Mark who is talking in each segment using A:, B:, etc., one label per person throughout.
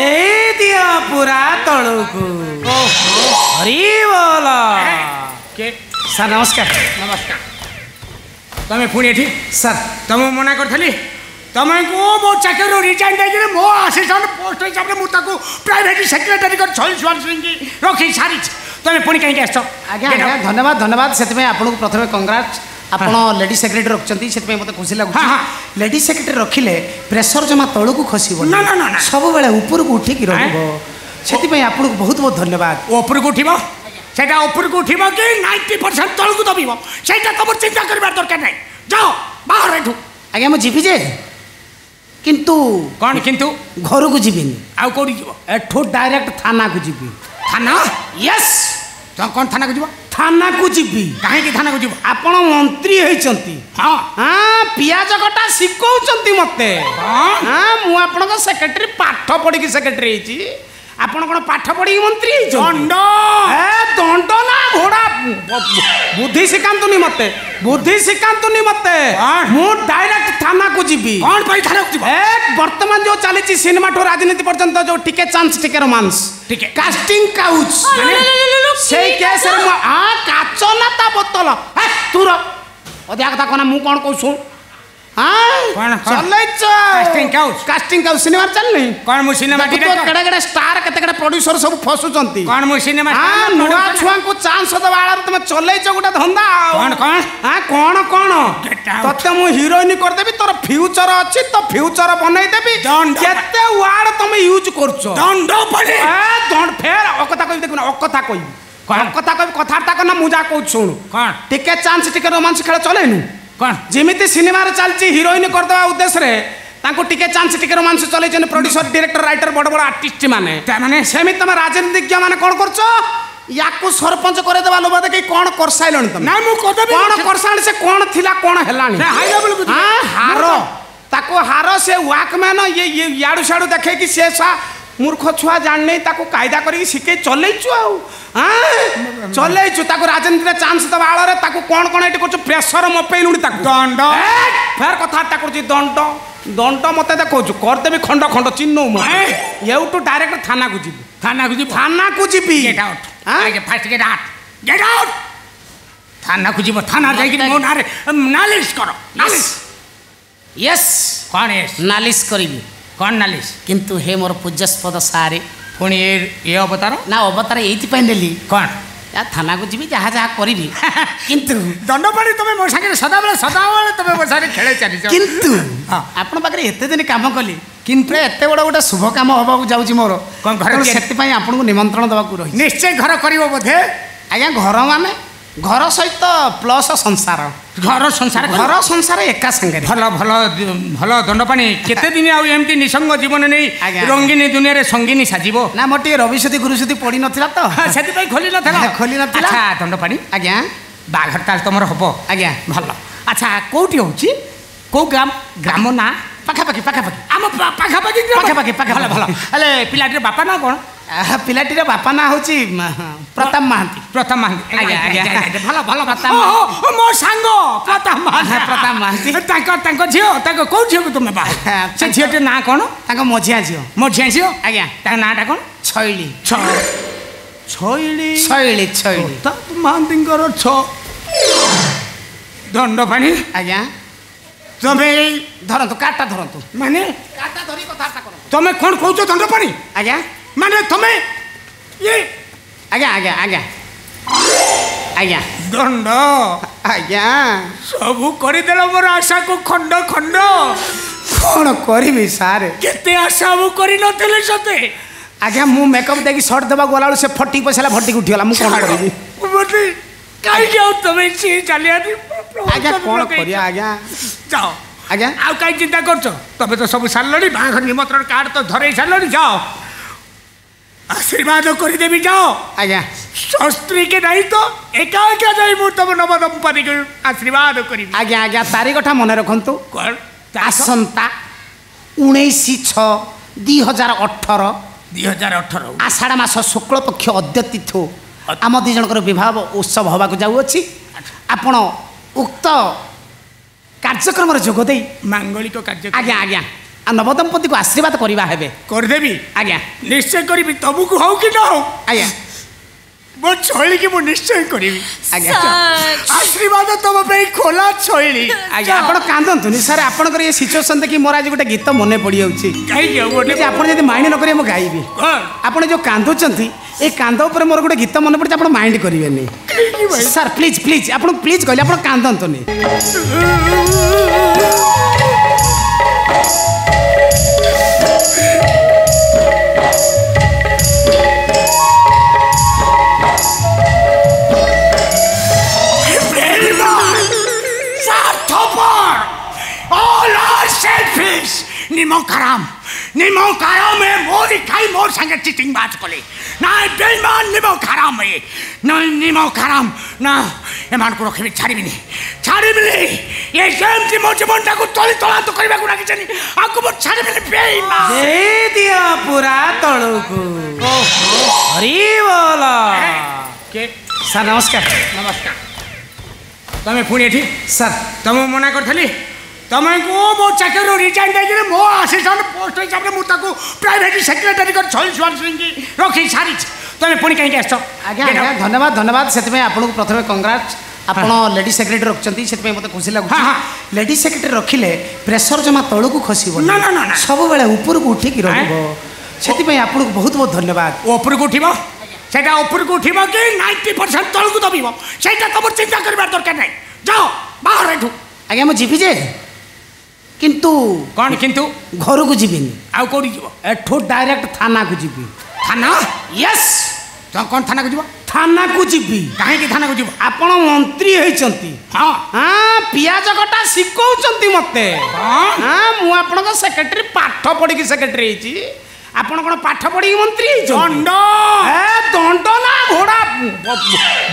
A: दे दिया पूरा तड़ू को हरी
B: बोला
A: के सर
B: नमस्कार नमस्कार તમે પુણે
A: ઠીક
B: સર તમે મના କରିଥିଲି ତମକୁ ମୋ ଚାକିରିରୁ ରିଜାଇନ୍ ଦେଇକିରି ମୋ ଆସିଷ୍ଟାଣ୍ଟ ପୋଷ୍ଟ ହିସାବରେ ମୁଁ ତାକୁ ପ୍ରାଇଭେଟ୍ ସେକ୍ରେଟାରୀ କରି ଛବିଶ ବର୍ଷ ରଖି ସାରିଛି ତମେ ପୁଣି କାହିଁକି ଆସିଛ
A: ଆଜ୍ଞା ଆଜ୍ଞା ଧନ୍ୟବାଦ ଧନ୍ୟବାଦ ସେଥିପାଇଁ ଆପଣଙ୍କୁ ପ୍ରଥମେ କଂଗ୍ରାଟ୍ସ ଆପଣ ଲେଡି ସେକ୍ରେଟେରୀ ରଖୁଛନ୍ତି ସେଥିପାଇଁ ମୋତେ ଖୁସି ଲାଗୁଛି
B: ହଁ
A: ଲେଡ଼ିଜ୍ ସେକ୍ରେଟେରୀ ରଖିଲେ ପ୍ରେସର ଜମା ତଳକୁ ଖସିବ
B: ନା ନା ନା
A: ସବୁବେଳେ ଉପରକୁ ଉଠିକି ରହିବ ସେଥିପାଇଁ ଆପଣଙ୍କୁ ବହୁତ ବହୁତ ଧନ୍ୟବାଦ
B: ଉପରକୁ ଉଠିବ ସେଇଟା ଉପରକୁ ଉଠିବ କି ନାଇଣ୍ଟି ପରସେଣ୍ଟ ତଳକୁ ଦବିବ ସେଇଟା ତମର ଚିନ୍ତା କରିବା ଦରକାର ନାହିଁ ଯାଅ ବାହାର ଏଠୁ
A: ଆଜ୍ଞା ମୁଁ ଯିବି ଯେ କିନ୍ତୁ
B: କ'ଣ କିନ୍ତୁ
A: ଘରକୁ ଯିବିନି
B: ଆଉ କେଉଁଠି ଯିବ
A: ଏଠୁ ଡାଇରେକ୍ଟ ଥାନାକୁ ଯିବି
B: ଥାନା
A: ୟେସ୍
B: କ'ଣ ଥାନାକୁ ଯିବ থানাকু যাবি কাহিঁকি
A: থানাকু যাব আপন
B: মন্ত্রী
A: হয়েছেন হ্যাঁ পিঁয়াজ কটা শিখাও
B: মতো
A: হ্যাঁ মু আপনার সেক্রেটারি পাঠ পড়ি সেক্রেটারি হয়েছি ଆପଣ କ'ଣ ପାଠ ପଢ଼ିକି ମନ୍ତ୍ରୀ
B: ଦଣ୍ଡ
A: ହେ ଦଣ୍ଡ ନା ଘୋଡ଼ା ବୁଦ୍ଧି ଶିଖାନ୍ତୁନି ମୋତେ ବୁଦ୍ଧି ଶିଖାନ୍ତୁନି ମତେ ମୁଁ ଡାଇରେକ୍ଟ ଥାନାକୁ ଯିବି
B: କ'ଣ ପାଇଁ ଥାନାକୁ ଯିବି
A: ଏ ବର୍ତ୍ତମାନ ଯେଉଁ ଚାଲିଛି ସିନେମାଠୁ ରାଜନୀତି ପର୍ଯ୍ୟନ୍ତ ଯେଉଁ ଟିକେ ଚାନ୍ସ ଟିକେ ରୋମାନ୍ସ
B: ଟିକେ
A: କାଷ୍ଟିଂ କାଉଚ ସେଇ ଆ କାଚ ନା ତା ବୋତଲ ତୁ ର ଅଧିକା କଥା କହନା ମୁଁ କ'ଣ କହୁଛୁ ପ୍ରଡ୍ୟୁସର ସବୁ ଫସୁଛନ୍ତି
B: କଣ ମୁଁ ସିନେମା
A: ନୂଆ ଛୁଆଙ୍କୁ ଚାନ୍ସ ଦେବା ଆଳରେ ତମେ ଚଲେଇଛ ଗୋଟେ ଧନ୍ଦା
B: କଣ କଣ
A: କଣ କଣ ତତେ ମୁଁ ହିରୋଇନ କରିଦେବି ତୋର ଫ୍ୟୁଚର ଅଛି ତୋ ଫ୍ୟୁଚର ବନେଇଦେବି କେତେ ୱାର୍ଡ ତମେ ୟୁଜ୍ କରୁଛ
B: ଦଣ୍ଡ ପଡେ
A: ଫେର ଅକଥା କହିବି ଦେଖୁନ ଅକଥା କହିବି କଥା କହିବି କଥାବାର୍ତ୍ତା କନା ମୁଁ ଯାହା କହୁଛି ଶୁଣୁ
B: କଣ
A: ଟିକେ ଚାନ୍ସ ଟିକେ ରୋମାନ୍ସ ଖେଳ ଚଲେଇନୁ
B: କ'ଣ
A: ଯେମିତି ସିନେମାରେ ଚାଲିଛି ହିରୋଇନ୍ କରିଦେବା ଉଦ୍ଦେଶ୍ୟରେ ତାଙ୍କୁ ଟିକେ ଚାନ୍ସ ଟିକେ ରୋମାନ୍ସ ଚଲେଇଛନ୍ତି ପ୍ରଡ୍ୟୁସର ଡିରେକ୍ଟର ରାଇଟର ବଡ଼ ବଡ଼ ଆର୍ଟିଷ୍ଟ ମାନେ
B: ମାନେ
A: ସେମିତି ତମେ ରାଜନୀତିଜ୍ଞ ମାନେ କ'ଣ କରୁଛ ୟାକୁ ସରପଞ୍ଚ କରେଇଦେବା ଲୋଭ ଦେଖି କ'ଣ କରିସାରିଲଣି ତମେ
B: ନାଇଁ ମୁଁ କରିଦେବି
A: କ'ଣ କରିସାରିଲଣି ସେ କ'ଣ ଥିଲା କ'ଣ ହେଲାଣି ହାର ତାକୁ ହାର ସେ ୱାକମ୍ୟାନ ଇଏ ଇଆଡ଼ୁ ସିଆଡ଼ୁ ଦେଖେଇକି ସେ ସା ମୂର୍ଖ ଛୁଆ ଜାଣିନି ତାକୁ କାଇଦା କରିକି ଶିଖେଇ ଚଲେଇଛୁ ଆଉ ଚଲେଇଛୁ ତାକୁ ରାଜନୀତିରେ ଚାନ୍ସ ଦେବା ଆଳରେ ତାକୁ କ'ଣ କ'ଣ ଏଠି କରୁଛୁ ପ୍ରେସର ମପେଇଲୁଣି ତାକୁ
B: ଦଣ୍ଡ
A: ଫେର କଥାବାର୍ତ୍ତା କରୁଛି ଦଣ୍ଡ ଦଣ୍ଡ ମୋତେ ଦେଖାଉଛୁ କରିଦେବି ଖଣ୍ଡ ଖଣ୍ଡ ଚିହ୍ନଉ ଏଉଠୁ ଡାଇରେକ୍ଟ ଥାନାକୁ ଯିବି
B: ଥାନାକୁ ଯିବି
A: ଥାନାକୁ ଯିବି
B: get out fast get out get out ଥାନାକୁ ଯିବ ଥାନା ଯାଇକି ମୋ ନାଁରେ ନାଲିସ୍ କର
A: ୟେସ୍
B: କ'ଣ ୟେସ୍
A: ନାଲିସ୍ କରିବି
B: କ'ଣ ନାଲି
A: କିନ୍ତୁ ହେ ମୋର ପୂଜ୍ୟସ୍ପଦ ସାରେ
B: ପୁଣି ଏ ଏ ଅବତାର
A: ନା ଅବତାର ଏଇଥିପାଇଁ ନେଲି
B: କ'ଣ
A: ଏହା ଥାନାକୁ ଯିବି ଯାହା ଯାହା କରିବି କିନ୍ତୁ
B: ଦଣ୍ଡପାଣି ତୁମେ ମୋ ସାଙ୍ଗରେ ସଦାବେଳେ ସଦାବେଳେ ତମେ ମୋ ସାଙ୍ଗରେ ଖେଳେ ଚାଲିଛ
A: କିନ୍ତୁ ଆପଣ ପାଖରେ ଏତେ ଦିନ କାମ କଲି କିନ୍ତୁ ଏତେ ବଡ଼ ଗୋଟେ ଶୁଭ କାମ ହେବାକୁ ଯାଉଛି ମୋର
B: କ'ଣ ଘର
A: ସେଥିପାଇଁ ଆପଣଙ୍କୁ ନିମନ୍ତ୍ରଣ ଦେବାକୁ ରହିଛି
B: ନିଶ୍ଚୟ ଘର କରିବ ବୋଧେ
A: ଆଜ୍ଞା ଘର ମାନେ ଘର ସହିତ ପ୍ଲସ୍ ସଂସାର
B: ଘର ସଂସାର
A: ଘର ସଂସାର ଏକା ସାଙ୍ଗରେ
B: ଭଲ ଭଲ ଭଲ ଦଣ୍ଡପାଣି କେତେ ଦିନ ଆଉ ଏମିତି ନିସଙ୍ଗ ଜୀବନ ନେଇ ରଙ୍ଗିନୀ ଦୁନିଆରେ ସଙ୍ଗିନୀ ସାଜିବ
A: ନା ମୋର ଟିକେ ରବିସତି ଗୁରୁସତି ପଡ଼ିନଥିଲା ତ
B: ସେଥିପାଇଁ ଖୋଲି ନଥିଲା
A: ଖୋଲି ନଥିଲା
B: ଦଣ୍ଡପାଣି
A: ଆଜ୍ଞା
B: ବାହାଘର ତାହେଲେ ତମର ହବ
A: ଆଜ୍ଞା
B: ଭଲ ଆଚ୍ଛା କୋଉଠି ହେଉଛି କେଉଁ ଗ୍ରାମ ଗ୍ରାମ ନାଁ
A: ପାଖାପାଖି ପାଖାପାଖି
B: ଆମ ପାଖାପାଖି
A: ପାଖାପାଖି ପାଖା
B: ଭଲ ଭଲ ହେଲେ ପିଲାଟିର ବାପା ନାଁ କ'ଣ
A: ପିଲାଟିର ବାପା ନାଁ ହେଉଛି ପ୍ରତାପ ମହାନ୍ତି
B: ପ୍ରତାପ ମହାନ୍ତି
A: ଆଜ୍ଞା ଆଜ୍ଞା
B: ଭଲ ଭଲ
A: ପ୍ରତାପ
B: ମୋ ସାଙ୍ଗ ପ୍ରତାପ ମହାନ୍ତି
A: ପ୍ରତାପ ମହାନ୍ତି
B: ତାଙ୍କ ତାଙ୍କ ଝିଅ ତାଙ୍କ କେଉଁ ଝିଅକୁ ତୁମେ
A: ବା
B: ସେ ଝିଅଟି ନାଁ କ'ଣ
A: ତାଙ୍କ ମଝିଆ ଝିଅ
B: ମଝିଆ ଝିଅ
A: ଆଜ୍ଞା
B: ତାଙ୍କ ନାଁଟା କ'ଣ
A: ଛଇଳି
B: ଛଇଳୀ
A: ଛଇଳି ଛଇଳୀ
B: ପ୍ରତାପ ମହାନ୍ତିଙ୍କର ଛ ଦଣ୍ଡ ପାଣି
A: ଆଜ୍ଞା
B: ତମେ
A: ଧରନ୍ତୁ କାର୍ଟା ଧରନ୍ତୁ
B: ମାନେ
A: କାର୍ଟା ଧରି କଥାବାର୍ତ୍ତା
B: ତମେ କ'ଣ କହୁଛ ଦଣ୍ଡ ପାଣି
A: ଆଜ୍ଞା
B: ମାନେ ତମେ ଇଏ
A: ଆଜ୍ଞା ଆଜ୍ଞା ଆଜ୍ଞା ଆଜ୍ଞା
B: ଦଣ୍ଡ
A: ଆଜ୍ଞା
B: ସବୁ କରିଦେଲ ମୋର ଆଶାକୁ ଖଣ୍ଡ ଖଣ୍ଡ
A: କ'ଣ କରିବି ସାର୍
B: କେତେ ଆଶା ମୁଁ କରିନଥିଲି ସତେ
A: ଆଜ୍ଞା ମୁଁ ମେକଅପ୍ ଦେଇକି ସର୍ଟ ଦେବାକୁ ଗଲାବେଳକୁ ସେ ଫଟିକି ପଇସା ଫଟିକି ଉଠିଗଲା ମୁଁ କ'ଣ କରିବି
B: କାହିଁକି ଆଉ ତମେ ସେ ଚାଲିଆନି
A: ଆଜ୍ଞା କ'ଣ କରିବା ଆଜ୍ଞା
B: ଯାଅ
A: ଆଜ୍ଞା
B: ଆଉ କାହିଁ ଚିନ୍ତା କରୁଛ ତମେ ତ ସବୁ ସାରିଲଣି ବାହାଘର ନିମନ୍ତ୍ରଣ କାର୍ଡ଼ ତ ଧରେଇ ସାରିଲଣି ଯାଅ আশীর্বাদ করে দেবি
A: যাও
B: আজ্ঞা ଶସ୍ତ୍ରୀକେ ନାହିଁ ତ ଏକା ଏକା ଯାଇ ମୁଁ ତମ ନବ ଦମ୍ପତିକୁ ଆଶୀର୍ବାଦ କରିବି
A: ଆଜ୍ଞା ଆଜ୍ଞା ତାରିଖଟା ମନେ ରଖନ୍ତୁ ଆସନ୍ତା ଉଣେଇଶ ଛଅ ଦୁଇ ହଜାର ଅଠର
B: ଦୁଇ ହଜାର ଅଠର
A: ଆଷାଢ଼ ମାସ ଶୁକ୍ଳ ପକ୍ଷ ଅଦ୍ୟତିଥୁ ଆମ ଦୁଇ ଜଣଙ୍କର ବିବାହ ଉତ୍ସବ ହେବାକୁ ଯାଉଅଛି ଆପଣ ଉକ୍ତ କାର୍ଯ୍ୟକ୍ରମରେ ଯୋଗ ଦେଇ
B: ମାଙ୍ଗଳିକ କାର୍ଯ୍ୟ
A: ଆଜ୍ଞା ଆଜ୍ଞା ଆଉ ନବଦମ୍ପତିକୁ ଆଶୀର୍ବାଦ କରିବା ହେବେ
B: କରିଦେବି
A: ଆଜ୍ଞା
B: ନିଶ୍ଚୟ କରିବି ତମକୁ ହଉ କି ନ ହଉ
A: ଆଜ୍ଞା
B: ମୋ ଛଳିକି ମୁଁ ନିଶ୍ଚୟ କରିବି
A: ଆଜ୍ଞା
B: ଆଶୀର୍ବାଦ ତମ ପାଇଁ ଖୋଲା ଛଳି
A: ଆଜ୍ଞା ଆପଣ କାନ୍ଦନ୍ତୁନି ସାର୍ ଆପଣଙ୍କର ଏ ସିଚୁଏସନ୍ ଦେଖି ମୋର ଆଜି ଗୋଟେ ଗୀତ ମନେ ପଡ଼ିଯାଉଛି
B: କାହିଁକି
A: ଆପଣ ଯଦି ମାଇଣ୍ଡ ନ କରିବେ ମୁଁ ଗାଇବି ଆପଣ ଯେଉଁ କାନ୍ଦୁଛନ୍ତି ଏ କାନ୍ଦ ଉପରେ ମୋର ଗୋଟେ ଗୀତ ମନେ ପଡ଼ିଛି ଆପଣ ମାଇଣ୍ଡ କରିବେନି ସାର୍ ପ୍ଲିଜ୍ ପ୍ଲିଜ୍ ଆପଣ ପ୍ଲିଜ୍ କହିଲେ ଆପଣ କାନ୍ଦନ୍ତୁନି
B: নিমক হারাম নিমক হারামে মোর খাই মোর সঙ্গে চিটিংবাজ কলে না বেইমান নিমক হারাম এ না নিমক হারাম না এমানকু রখিবি ছাড়িবিনি ছাড়িবিনি এ যেমতি মো জীবনটাকু তলি তলাত করিবাকু রাখিছেনি আকু মো ছাড়িবিনি
A: বেইমান দে দিও পুরা তলকু
B: ওহো
A: হরি বল
B: কে স্যার নমস্কার নমস্কার
A: তুমি
B: পুনি এটি স্যার তুমি মনে করছিলি तपाईँको म चाकरो रिजाइन गरिकन म आसिस्टेन्ट पोस्ट अफिस हाम्रो म ताको प्राइभेट सेक्रेटरी गर्छु ईश्वर सिंह रखी सारी তুমি
A: পুঁ কী আসছ আজ্ঞা আজ্ঞা ধন্যবাদ ধন্যবাদ সেপাই আপনার প্রথমে কংগ্রাট আপনার লেডি সেক্রেটারি রাখছেন সেপাই
B: মতো খুশি
A: লাগুছে লেডি সেক্রেটারি রাখলে প্রেসর জমা তলকু
B: খসব না না না
A: সবুলে উপরকু উঠিকি রহব সেপাই আপনার বহুত বহুত ধন্যবাদ
B: উপরকু উঠব সেটা উপরকু উঠব কি নাইনটি পরসেন্ট তলকু দবিব সেইটা তোমার চিন্তা করবার দরকার নাই যাও বাহার এঠু
A: আজ্ঞা মু যাবি যে କିନ୍ତୁ
B: କ'ଣ କିନ୍ତୁ
A: ଘରକୁ ଯିବିନି
B: ଆଉ କେଉଁଠି ଯିବ
A: ଏଠୁ ଡାଇରେକ୍ଟ ଥାନାକୁ ଯିବି
B: ଥାନା
A: ୟେସ୍
B: କ'ଣ ଥାନାକୁ ଯିବ
A: ଥାନାକୁ ଯିବି
B: କାହିଁକି ଥାନାକୁ ଯିବ
A: ଆପଣ ମନ୍ତ୍ରୀ ହେଇଛନ୍ତି
B: ହଁ
A: ହଁ ପିଆଜ କଟା ଶିଖଉଛନ୍ତି ମୋତେ ହଁ ମୁଁ ଆପଣଙ୍କ ସେକ୍ରେଟେରୀ ପାଠ ପଢ଼ିକି ସେକ୍ରେଟେରୀ ହେଇଛି ଆପଣ କ'ଣ ପାଠ ପଢ଼ିକି ମନ୍ତ୍ରୀ
B: ଦଣ୍ଡ
A: ଦଣ୍ଡ ନା ଘୋଡ଼ା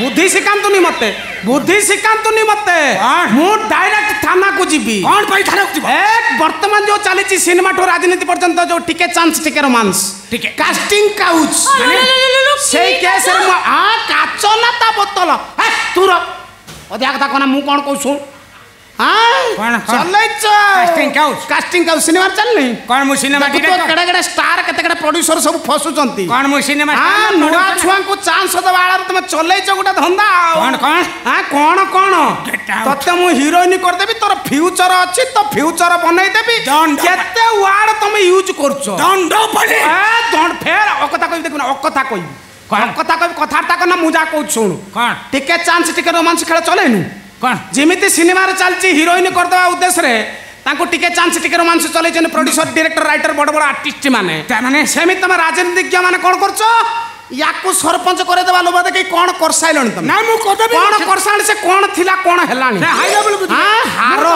A: ବୁଦ୍ଧି ଶିଖାନ୍ତୁନି ମତେ ବୁଦ୍ଧି ଶିଖାନ୍ତୁନି ମତେ ମୁଁ ଡାଇରେକ୍ଟ ଥାନାକୁ ଯିବି
B: କ'ଣ ପାଇଁ ଥାନାକୁ ଯିବ
A: ଏ ବର୍ତ୍ତମାନ ଯୋଉ ଚାଲିଛି ସିନେମାଠୁ ରାଜନୀତି ପର୍ଯ୍ୟନ୍ତ ଯୋଉ ଟିକେ ଚାନ୍ସ ଟିକେ ରୋମାନ୍ସ
B: ଟିକେ
A: କାଷ୍ଟିଂ କାଉଚ୍ ସେଇ କେସ୍ରେ ମୁଁ କାଚ ନା ତା ବୋତଲ ତୁ ତୁର ଅଧିକା କଥା କହନା ମୁଁ କ'ଣ କହୁଛୁ
B: casting
A: couch
B: casting couch
A: cinema চালনি কোন মু
B: সিনেমা ডিরেক্টর কেডা
A: কেডা স্টার কেতে কেডা প্রোডিউসর সব ফসুচন্তি কোন মু
B: সিনেমা নুয়া ছুয়াঙ্কু
A: চান্স দেবা আড়ার তুমি চলাইছ গোটা ধন্দা কোন কোন হ্যাঁ কোন
B: কোন ততে
A: মু হিরোইন করে
B: দেবি তোর
A: ফিউচার আছে তো ফিউচার বনাই দেবি কেতে ওয়ার্ড তুমি ইউজ
B: করছো
A: দণ্ড পড়ে হ্যাঁ দণ্ড ফের
B: অকথা কই
A: দেখুন অকথা কই কথা কই কথাটা কনা মু
B: যা
A: কইছ শুন কোন টিকে চান্স টিকে রোমান্স খেলা চলেনু
B: କ'ଣ
A: ଯେମିତି ସିନେମାରେ ଚାଲିଛି ହିରୋଇନ୍ କରିଦେବା ଉଦ୍ଦେଶ୍ୟରେ ତାଙ୍କୁ ଟିକେ ଚାନ୍ସ ଟିକେ ରୋମାନ୍ସ ଚଲେଇଛନ୍ତି ପ୍ରଡ୍ୟୁସର ଡିରେକ୍ଟର ରାଇଟର ବଡ଼ ବଡ଼ ଆର୍ଟିଷ୍ଟ ମାନେ
B: ମାନେ
A: ସେମିତି ତମେ ରାଜନୀତିଜ୍ଞ ମାନେ କ'ଣ କରୁଛ ୟାକୁ ସରପଞ୍ଚ କରେଇଦେବା ଲୋଭ ଦେଖି କ'ଣ କରସାଇଲଣି ତମେ
B: ନାଇଁ ମୁଁ କରିଦେବି
A: କ'ଣ କରିସାରିଲଣି ସେ କ'ଣ ଥିଲା କ'ଣ ହେଲାଣି ହାର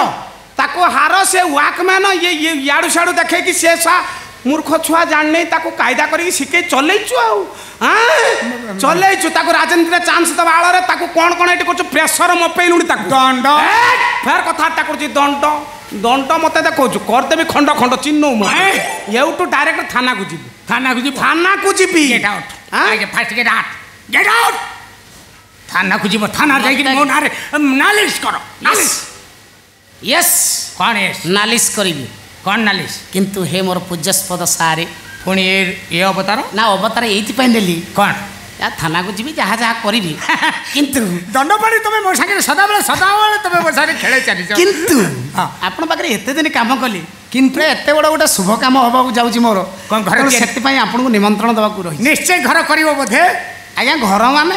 A: ତାକୁ ହାର ସେ ୱାକ୍ମ୍ୟାନ୍ ଇଏ ଇଆଡ଼ୁ ସିଆଡ଼ୁ ଦେଖେଇକି ସେ মূর্খ ছুয়া জাণি তাকে কায়দা করি শিখাই চলাইছু আউ চলাইছু তাকে রাজনীতিরে চান্স দেওয়া আড়ে তাকে কোণ কোণ এটি করছো প্রেসর মপাইলু
B: তাকে
A: দণ্ড ফের কথাবার্তা করছি দণ্ড দণ্ড মতে দেখছু করদেবি খণ্ড খণ্ড চিহ্ন এউটু
B: ডাইরেক্ট
A: থানাকু যাবি থানাকু যাবি
B: থানাকু যাবি
A: get out
B: first get
A: out
B: get out থানাকু যাব থানা যাইকি মো নারে নালিশ কর নালিশ ইয়েস কোন ইয়েস নালিশ
A: করিবি
B: କ'ଣ ନାଲିସ୍
A: କିନ୍ତୁ ହେ ମୋର ପୂଜ୍ୟସ୍ପଦ ସାରେ
B: ପୁଣି ଏ ଏ ଅବତାର
A: ନା ଅବତାର ଏଇଥିପାଇଁ ନେଲି
B: କ'ଣ
A: ଥାନାକୁ ଯିବି ଯାହା ଯାହା କରିବି କିନ୍ତୁ
B: ଦଣ୍ଡପାଣି ତମେ ମୋ ସାଙ୍ଗରେ ସଦାବେଳେ ସଦାବେଳେ ତମେ ମୋ ସାଙ୍ଗରେ ଖେଳେ ଚାଲିଛ
A: କିନ୍ତୁ ଆପଣ ପାଖରେ ଏତେ ଦିନ କାମ କଲି
B: କିନ୍ତୁ
A: ଏତେ ବଡ଼ ଗୋଟେ ଶୁଭ କାମ ହେବାକୁ ଯାଉଛି ମୋର
B: କ'ଣ ଘର
A: ସେଥିପାଇଁ ଆପଣଙ୍କୁ ନିମନ୍ତ୍ରଣ ଦେବାକୁ ରହିଛି
B: ନିଶ୍ଚୟ ଘର କରିବ ବୋଧେ
A: ଆଜ୍ଞା ଘର ମାନେ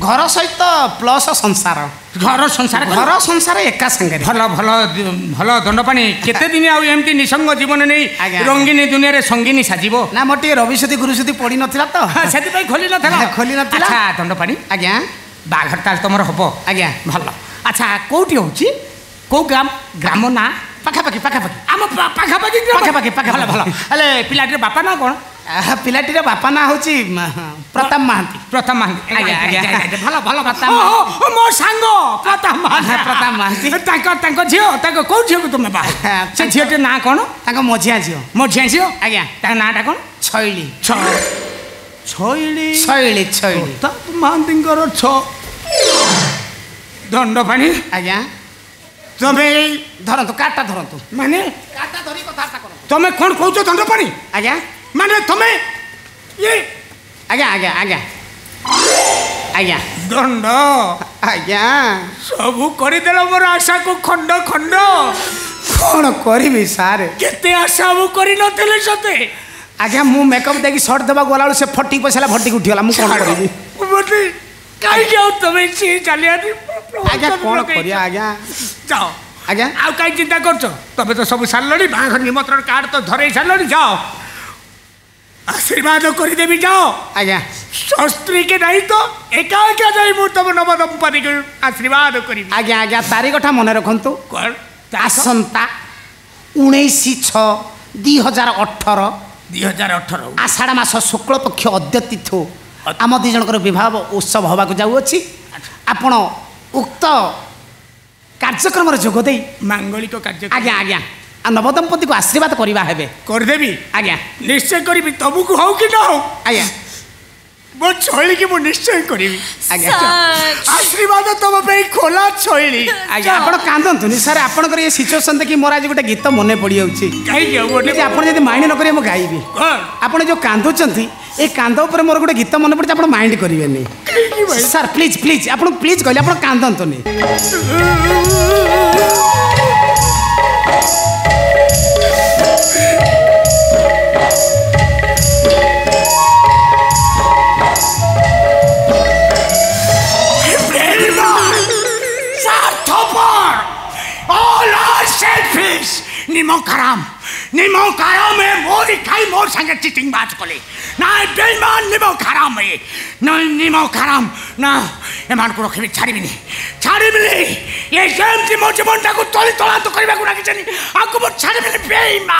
A: ଘର ସହିତ ପ୍ଲସ୍ ସଂସାର
B: ଘର ସଂସାର
A: ଘର ସଂସାର ଏକା ସାଙ୍ଗରେ
B: ଭଲ ଭଲ ଭଲ ଦଣ୍ଡପାଣି କେତେ ଦିନ ଆଉ ଏମିତି ନିସଙ୍ଗ ଜୀବନ ନେଇ ରଙ୍ଗିନୀ ଦୁନିଆରେ ସଙ୍ଗିନୀ ସାଜିବ
A: ନା ମୋର ଟିକେ ରବିଶ୍ରୁତି ଗୁରୁଶ୍ରୁତି ପଡ଼ି ନଥିଲା
B: ତ ସେଥିପାଇଁ ଖୋଲି ନଥିଲା
A: ଖୋଲି ନଥିଲା
B: ଦଣ୍ଡପାଣି
A: ଆଜ୍ଞା
B: ବାହାଘର ତାହେଲେ ତମର ହବ
A: ଆଜ୍ଞା
B: ଭଲ ଆଚ୍ଛା କେଉଁଠି ହେଉଛି କେଉଁ ଗ୍ରାମ ଗ୍ରାମ ନାଁ
A: ପାଖାପାଖି ପାଖାପାଖି
B: ଆମ ପାଖାପାଖି
A: ପାଖାପାଖି ପାଖା
B: ଭଲ ଭଲ ହେଲେ ପିଲାଟିର ବାପା ନା କ'ଣ
A: ପିଲାଟିର ବାପା ନାଁ ହେଉଛି ପ୍ରତାପ ମହାନ୍ତି
B: ପ୍ରତାପ ମହାନ୍ତି
A: ଆଜ୍ଞା ଆଜ୍ଞା
B: ଭଲ ଭଲ
A: ପ୍ରତାପ
B: ମୋ ସାଙ୍ଗ ପ୍ରତାପ ମହାନ୍ତି
A: ପ୍ରତାପ ମହାନ୍ତି
B: ତାଙ୍କ ତାଙ୍କ ଝିଅ ତାଙ୍କ କେଉଁ ଝିଅକୁ ତୁମେ
A: ବା
B: ସେ ଝିଅଟି ନାଁ କ'ଣ
A: ତାଙ୍କ ମଝିଆ ଝିଅ
B: ମଝିଆ ଝିଅ
A: ଆଜ୍ଞା
B: ତାଙ୍କ ନାଁଟା କ'ଣ
A: ଛଇଳି
B: ଛଇଳି
A: ଛଇଳି ଛଇଳି
B: ମହାନ୍ତିଙ୍କର ଛ ଦଣ୍ଡ ପାଣି
A: ଆଜ୍ଞା
B: ତମେ
A: ଧରନ୍ତୁ କାଟା ଧରନ୍ତୁ
B: ମାନେ
A: କାଟା ଧରି କଥାବାର୍ତ୍ତା କର
B: ତମେ କ'ଣ କହୁଛ ଦଣ୍ଡ ପାଣି
A: ଆଜ୍ଞା
B: ମାନେ ତମେ ଇଏ
A: ଆଜ୍ଞା ଆଜ୍ଞା ଆଜ୍ଞା ଆଜ୍ଞା
B: ଦଣ୍ଡ
A: ଆଜ୍ଞା
B: ସବୁ କରିଦେଲ ମୋର ଆଶାକୁ ଖଣ୍ଡ ଖଣ୍ଡ
A: କ'ଣ କରିବି ସାର୍
B: କେତେ ଆଶା ମୁଁ କରିନଥିଲି ସତେ
A: ଆଜ୍ଞା ମୁଁ ମେକଅପ୍ ଦେଇକି ସର୍ଟ ଦେବାକୁ ଗଲାବେଳକୁ ସେ ଫଟି ପଇସା ଫଟିକି ଉଠିଗଲା ମୁଁ କ'ଣ କରିବି
B: କାହିଁକି ଆଉ ତମେ ସେ ଚାଲିଆନି
A: ଆଜ୍ଞା କ'ଣ କରିବା ଆଜ୍ଞା
B: ଯାଅ
A: ଆଜ୍ଞା
B: ଆଉ କାହିଁ ଚିନ୍ତା କରୁଛ ତମେ ତ ସବୁ ସାରିଲଣି ବାହାଘର ନିମନ୍ତ୍ରଣ କାର୍ଡ଼ ତ ଧରେଇ ସାରିଲଣି ଯାଅ ଆଶୀର୍ବାଦ କରିଦେବି ଯାଅ
A: ଆଜ୍ଞା
B: ଶସ୍ତ୍ରୀକେ ନାଇଁ ତ ଏକା ଏକା ଯାଇ ମୁଁ ତମ ନବଦମ୍ପତିକୁ ଆଶୀର୍ବାଦ କରିବି
A: ଆଜ୍ଞା ଆଜ୍ଞା ତାରିଖଟା ମନେ ରଖନ୍ତୁ ଆସନ୍ତା ଉଣେଇଶ ଛଅ ଦୁଇ ହଜାର ଅଠର
B: ଦୁଇ ହଜାର ଅଠର
A: ଆଷାଢ଼ ମାସ ଶୁକ୍ଳ ପକ୍ଷ ଅଦ୍ୟ ତିଥୁ ଆମ ଦୁଇ ଜଣଙ୍କର ବିବାହ ଉତ୍ସବ ହେବାକୁ ଯାଉଅଛି ଆପଣ ଉକ୍ତ କାର୍ଯ୍ୟକ୍ରମରେ ଯୋଗ ଦେଇ
B: ମାଙ୍ଗଳିକ କାର୍ଯ୍ୟ
A: ଆଜ୍ଞା ଆଜ୍ଞା ଆଉ ନବଦମ୍ପତିକୁ ଆଶୀର୍ବାଦ କରିବା ହେବେ
B: କରିଦେବି
A: ଆଜ୍ଞା
B: ନିଶ୍ଚୟ କରିବି ତମକୁ ହଉ କି ନ ହଉ
A: ଆଜ୍ଞା
B: ମୋ ଛଳିକି ମୁଁ ନିଶ୍ଚୟ କରିବି
A: ଆଜ୍ଞା
B: ଆଶୀର୍ବାଦ ତମ ପାଇଁ ଖୋଲା ଛଳି
A: ଆଜ୍ଞା ଆପଣ କାନ୍ଦନ୍ତୁନି ସାର୍ ଆପଣଙ୍କର ଏ ସିଚୁଏସନ୍ ଦେଖି ମୋର ଆଜି ଗୋଟେ ଗୀତ ମନେ ପଡ଼ିଯାଉଛି ଆପଣ ଯଦି ମାଇଣ୍ଡ ନ କରିବେ ମୁଁ ଗାଇବି ଆପଣ ଯେଉଁ କାନ୍ଦୁଛନ୍ତି ଏ କାନ୍ଦ ଉପରେ ମୋର ଗୋଟେ ଗୀତ ମନେ ପଡ଼ୁଛି ଆପଣ ମାଇଣ୍ଡ କରିବେନି ସାର୍ ପ୍ଲିଜ୍ ପ୍ଲିଜ୍ ଆପଣ ପ୍ଲିଜ୍ କହିଲେ ଆପଣ କାନ୍ଦନ୍ତୁନି
B: নিমকারাম নিমকারামে মোরই খাই মোর সঙ্গে চিটিং বাজ কলে না বেইমান নিমকারাম এ না নিমকারাম না এমন কোনো খেবি ছাড়িবিনি ছাড়িবিনি এই যেমতি মো জীবনটাকে তলি তলান্ত করিবাকু রাখিছেনি আকু মো ছাড়িবিনি বেইমান